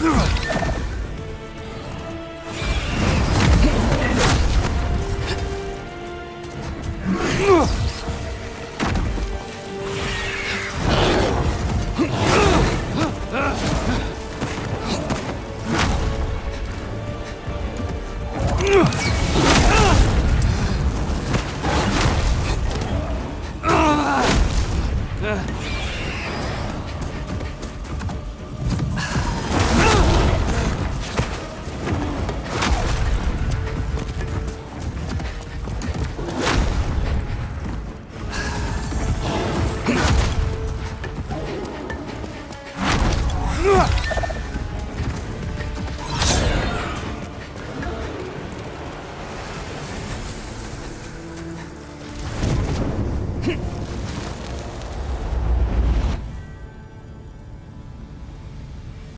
Ugh. 呃